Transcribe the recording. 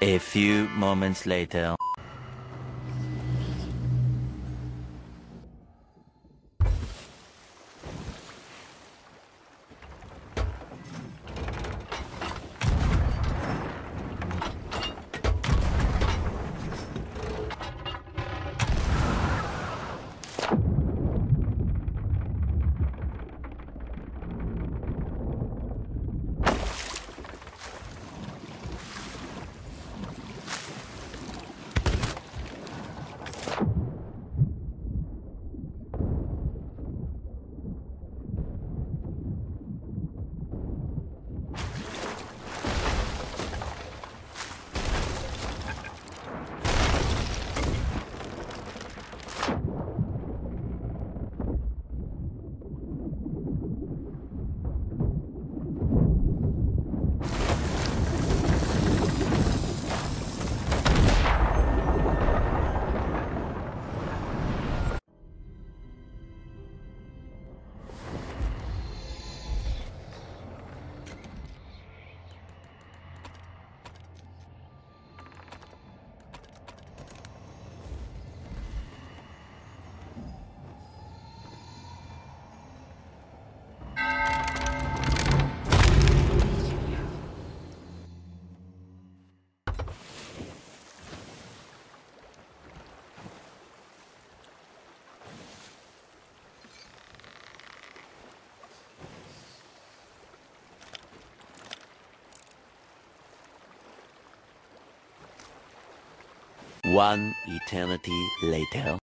A few moments later. One eternity later.